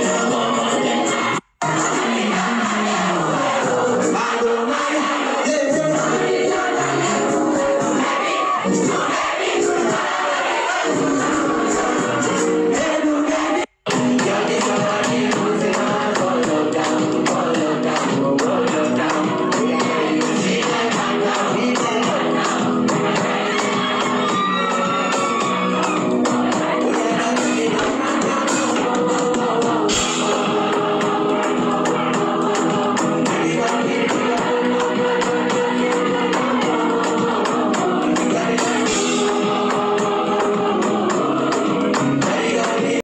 Yeah.